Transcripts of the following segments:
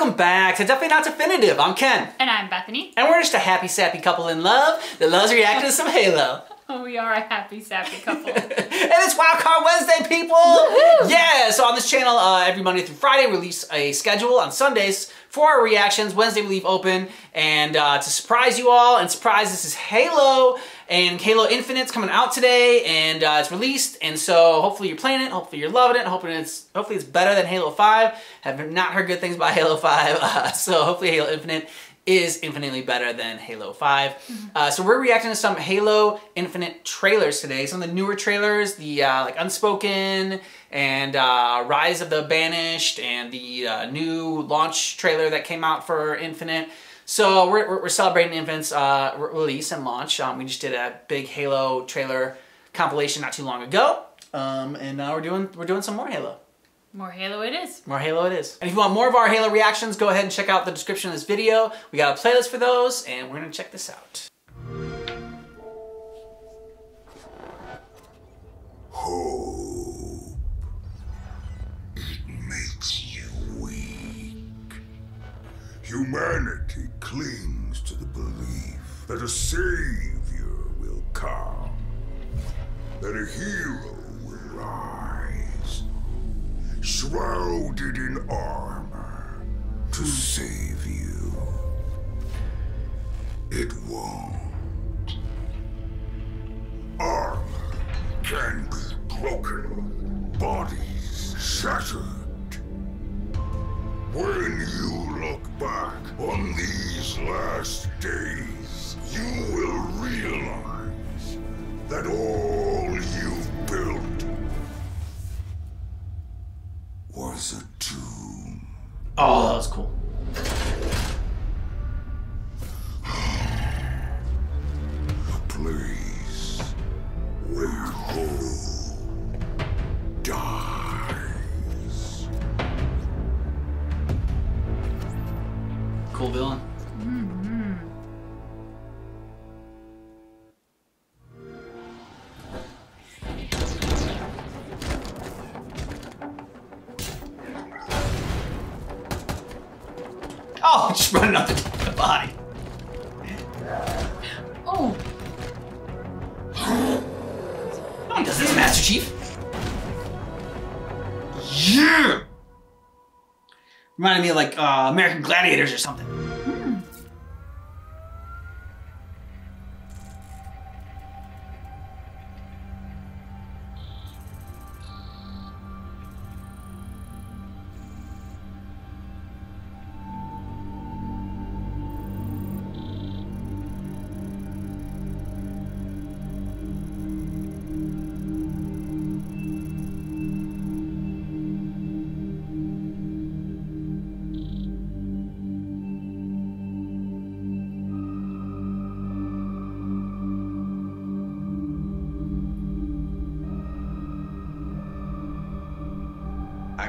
welcome back to Definitely Not Definitive. I'm Ken. And I'm Bethany. And we're just a happy, sappy couple in love that loves reacting to some Halo. We are a happy, sappy couple. and it's Wildcard Wednesday, people! Yeah, so on this channel, uh, every Monday through Friday, we release a schedule on Sundays for our reactions. Wednesday, we leave open. And uh, to surprise you all, and surprise, this is Halo. And Halo Infinite's coming out today, and uh, it's released. And so hopefully you're playing it, hopefully you're loving it, hopefully it's hopefully it's better than Halo 5. Have not heard good things about Halo 5, uh, so hopefully Halo Infinite is infinitely better than Halo 5. Mm-hmm. Uh, so we're reacting to some Halo Infinite trailers today. Some of the newer trailers, the uh, like Unspoken and uh, Rise of the Banished and the uh, new launch trailer that came out for Infinite. So we're, we're celebrating Infinite's uh, release and launch. Um, we just did a big Halo trailer compilation not too long ago. Um, and now we're doing, we're doing some more Halo. More Halo it is. More Halo it is. And if you want more of our Halo reactions, go ahead and check out the description of this video. We got a playlist for those, and we're gonna check this out. Hope. It makes you weak. Humanity clings to the belief that a savior will come, that a hero will rise shrouded in armor to save you. It won't. Armor can be broken, bodies these last days, you will realize that all you've built was a tomb. Oh, that was cool. Oh, just running up the, the body. Oh. No one does this, Master Chief. Yeah! Reminded me of like uh, American Gladiators or something.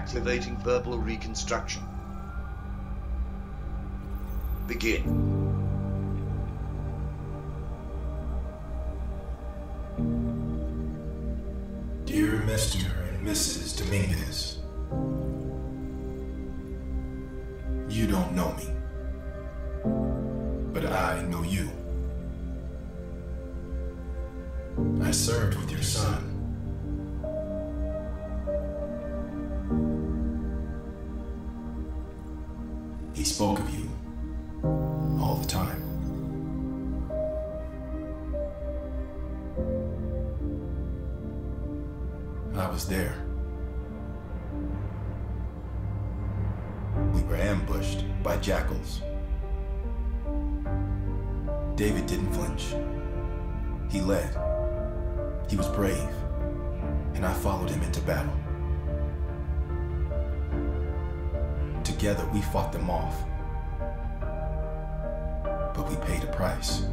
Activating verbal reconstruction. Begin. Dear Mr. and Mrs. Dominguez, you don't know me, but I know you. I served with your son. We were ambushed by jackals. David didn't flinch. He led. He was brave. And I followed him into battle. Together we fought them off. But we paid a price.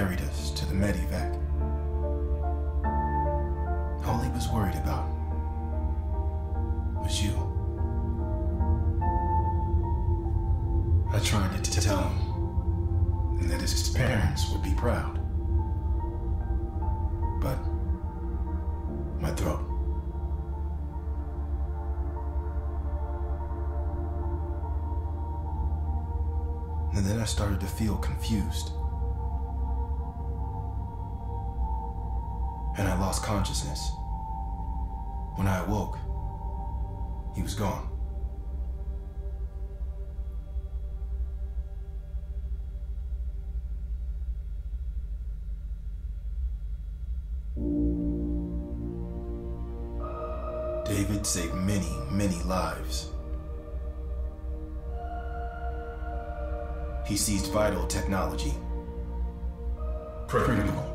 Carried us to the medevac, all he was worried about was you. I tried to tell him and that his parents would be proud. but my throat. And then I started to feel confused. Lost consciousness. When I awoke, he was gone. David saved many, many lives. He seized vital technology. Criminal.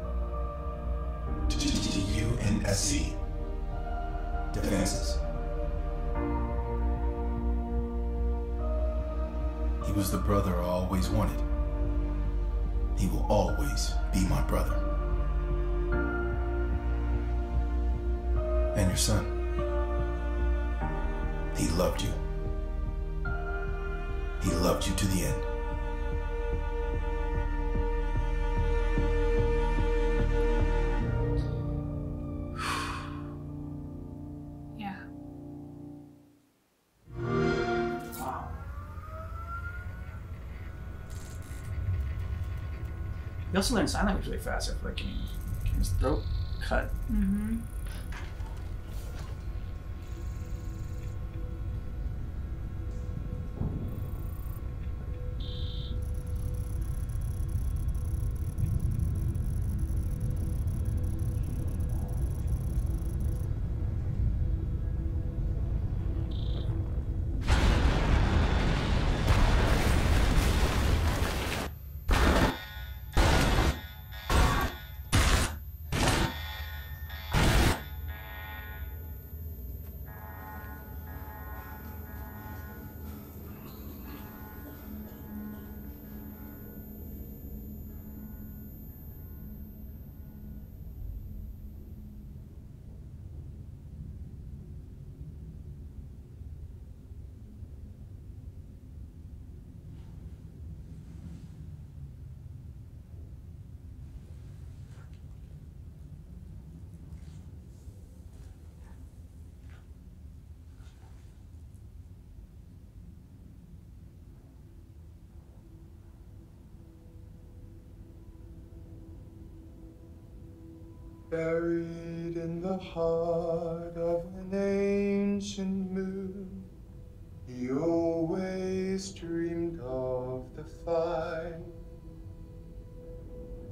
UNSC. Defenses. He was the brother I always wanted. He will always be my brother. And your son. He loved you. He loved you to the end. He also learned sign language really fast. Feel like getting his throat cut. Mm-hmm. Buried in the heart of an ancient moon, he always dreamed of the fight.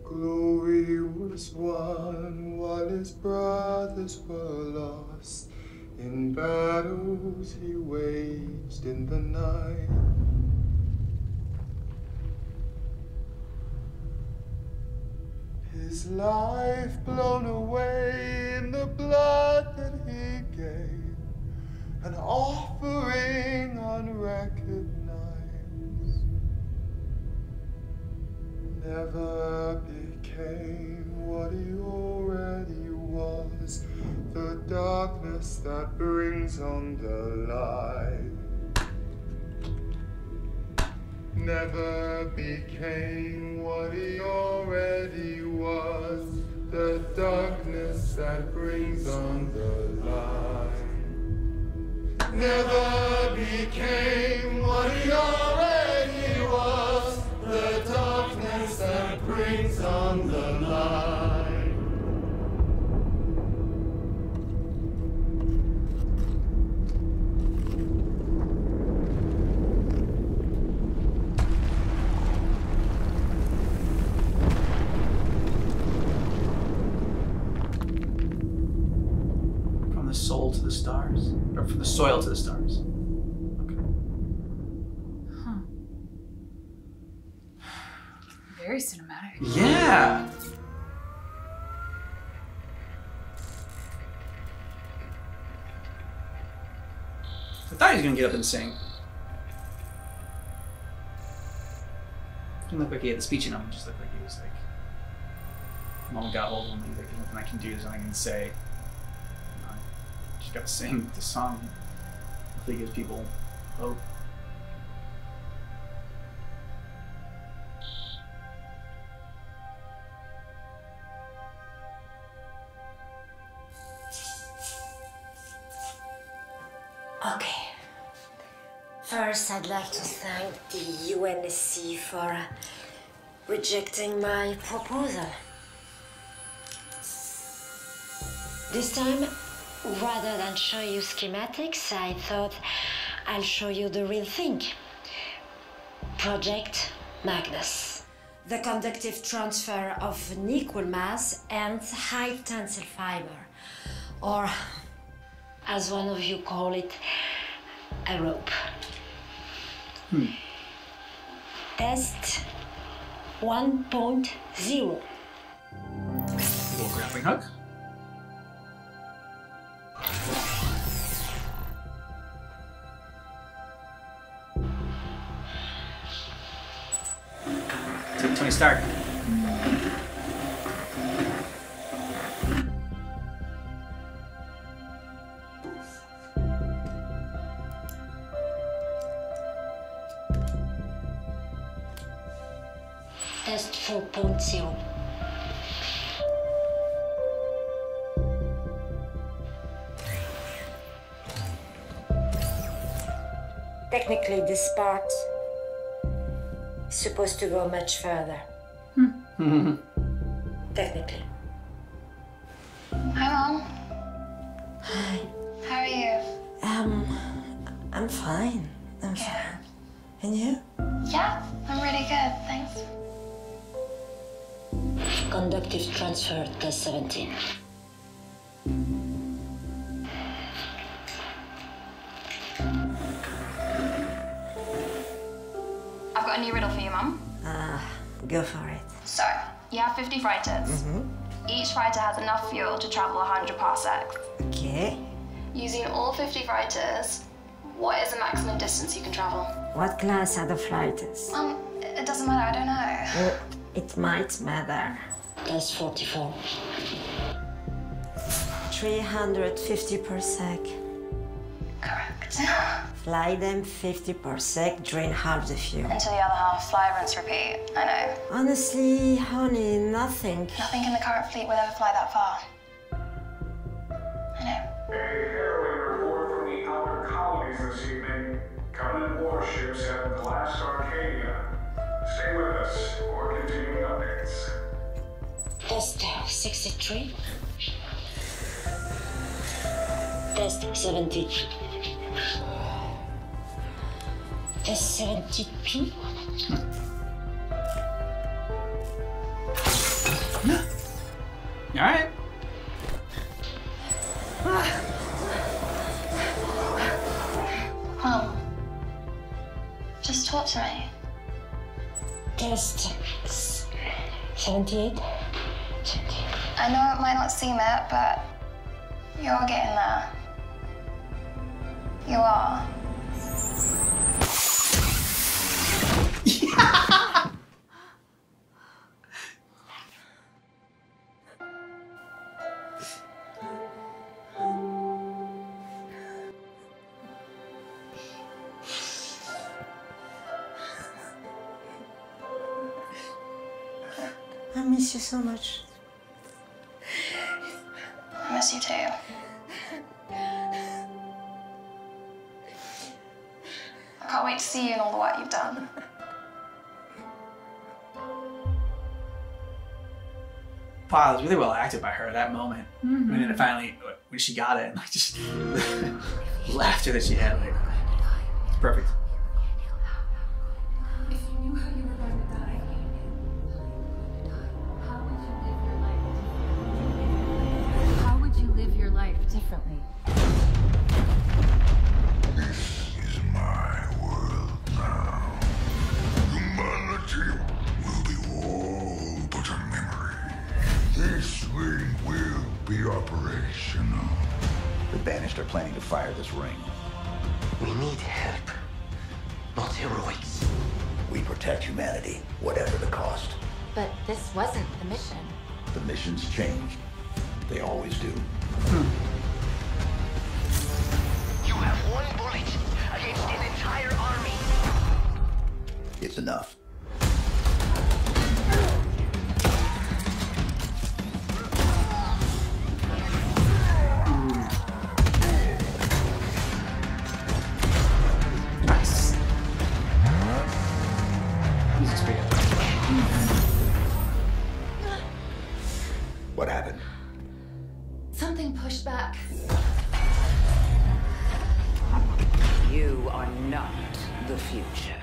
Glory was won while his brothers were lost in battles he waged in the night. His life blown away in the blood that he gave, an offering unrecognized. Never became what he already was, the darkness that brings on the light never became what he already was. The darkness that brings on the light. Never became what he already stars. Or from the soil to the stars. Okay. Very cinematic. Yeah. I thought he was gonna get up and sing. Didn't look like he had the speech in him. Just looked like he was like, mom got hold of me. Like, "There's nothing I can do. There's nothing I can say gotta sing the song. Hopefully, gives people hope. Okay. First, I'd like to thank the UNSC for uh, rejecting my proposal. This time, rather than show you schematics, I thought I'll show you the real thing. Project Magnus. The conductive transfer of an equal mass and high tensile fiber. Or, as one of you call it, a rope. Hmm. Test 1.0. Little grappling hook. To Tony Stark. Test 4.0. Technically, this part is supposed to go much further. Hmm. Technically. Hi, Mom. Hi. How are you? Um, I'm fine. I'm Yeah. fine. And you? Yeah, I'm really good, thanks. Conductive transfer test 17. Go for it. So, you have 50 fighters. Each fighter has enough fuel to travel 100 parsecs. Okay. Using all 50 fighters, what is the maximum distance you can travel? What class are the fighters? Um, it doesn't matter, I don't know. Uh, it might matter. Test 44. 350 parsecs. Correct. Fly them 50 parsecs, drain half the fuel. Until the other half, fly, rinse, repeat. I know. Honestly, honey, nothing. Nothing in the current fleet will ever fly that far. I know. A harrowing report from the outer colonies this evening. Covenant warships have glassed Arcadia. Stay with us for continuing updates. Test 63. Test 70. Test 72. You alright? Mum, just talk to me. Test 78. 78. I know it might not seem it, but you're getting there. You are. Miss you so much. I miss you too. I can't wait to see you and all the work you've done. Wow, it was really well acted by her at that moment. Mm-hmm. When it finally, when she got it, and like just laughter that she had, like perfect. Differently? This is my world now. Humanity will be all but a memory. This ring will be operational. The Banished are planning to fire this ring. We need help, not heroics. We protect humanity, whatever the cost. But this wasn't the mission. The missions change. They always do. You It's enough. What happened? Something pushed back. You are not the future.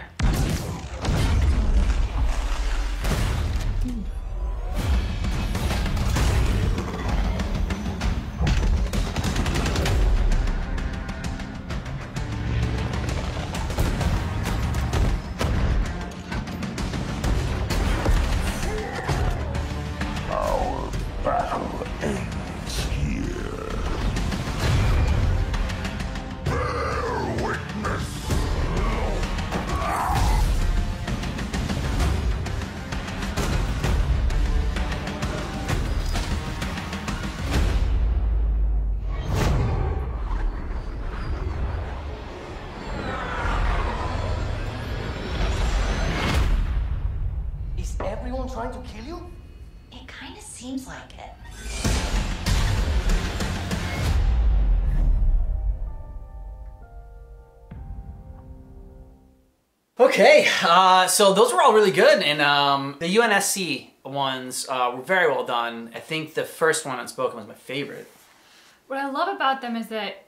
Okay, uh, so those were all really good, and um, the UNSC ones uh, were very well done. I think the first one Unspoken was my favorite. What I love about them is that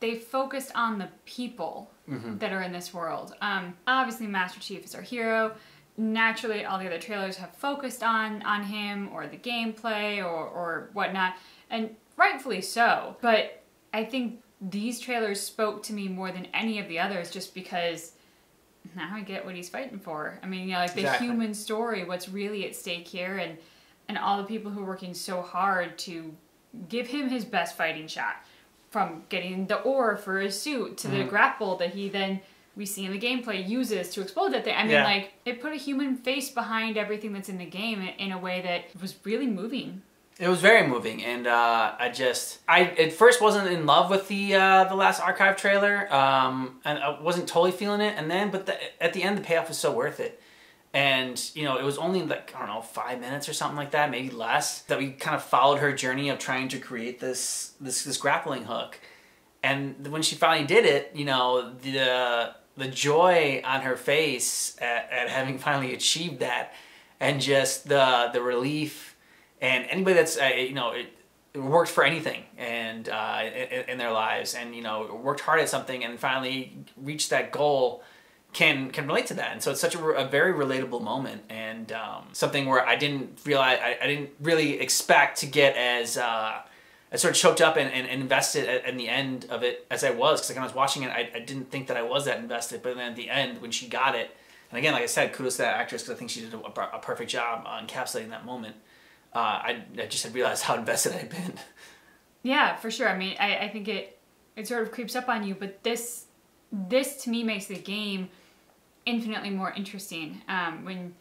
they focused on the people Mhm. that are in this world. Um, obviously, Master Chief is our hero. Naturally, all the other trailers have focused on on him or the gameplay or or whatnot, and rightfully so. But I think these trailers spoke to me more than any of the others, just because now I get what he's fighting for. I mean, you know, like the Exactly. human story, what's really at stake here, and and all the people who are working so hard to give him his best fighting shot, from getting the ore for his suit to the Mhm. grapple that he then we see in the gameplay uses to explode that thing. I mean, Yeah. like it put a human face behind everything that's in the game in a way that was really moving. It was very moving, and uh, I just I at first wasn't in love with the uh, the last archive trailer, um, and I wasn't totally feeling it. And then, but the, at the end, the payoff was so worth it. And you know, it was only like I don't know five minutes or something like that, maybe less, that we kind of followed her journey of trying to create this this this grappling hook. And when she finally did it, you know, the the joy on her face at, at having finally achieved that, and just the the relief, and anybody that's uh, you know it, worked for anything and uh, in, in their lives, and you know worked hard at something and finally reached that goal can can relate to that. And so it's such a, a very relatable moment and um, something where i didn't realize I, I didn't really expect to get as uh, as sort of choked up and, and, invested at, in the end of it as i was. Because like, when i was watching it I, I didn't think that i was that invested. But then at the end when she got it and again like i said kudos to that actress because i think she did a, a perfect job encapsulating that moment uh, I, I just had realized how invested i'd been Yeah, for sure. I mean, I, I think it it sort of creeps up on you, but this this to me makes the game infinitely more interesting. Um, when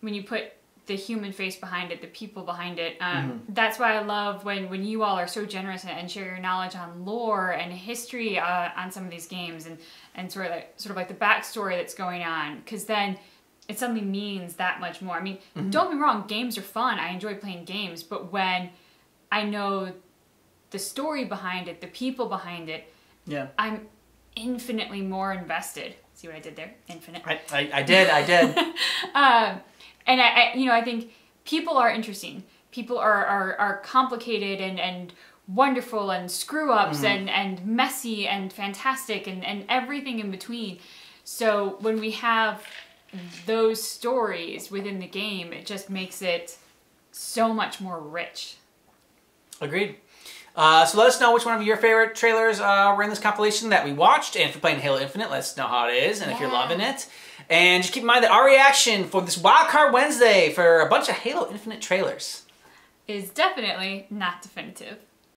when you put the human face behind it, the people behind it. Um, That's why I love when when you all are so generous and share your knowledge on lore and history uh, on some of these games and and sort of like, sort of like the backstory that's going on, because then. It suddenly means that much more. I mean, Mhm. don't me wrong, games are fun. I enjoy playing games, but when I know the story behind it, the people behind it, yeah I'm infinitely more invested. See what I did there? Infinite. I, I, I did i did um, and I, I, you know, I think people are interesting. People are are, are complicated and and wonderful and screw ups Mhm. and and messy and fantastic and and everything in between. So when we have those stories within the game, it just makes it so much more rich. Agreed. Uh, so let us know which one of your favorite trailers uh, were in this compilation that we watched. And if you're playing Halo Infinite, let us know how it is and if you're loving it. And just keep in mind that our reaction for this Wildcard Wednesday for a bunch of Halo Infinite trailers. Is definitely not definitive.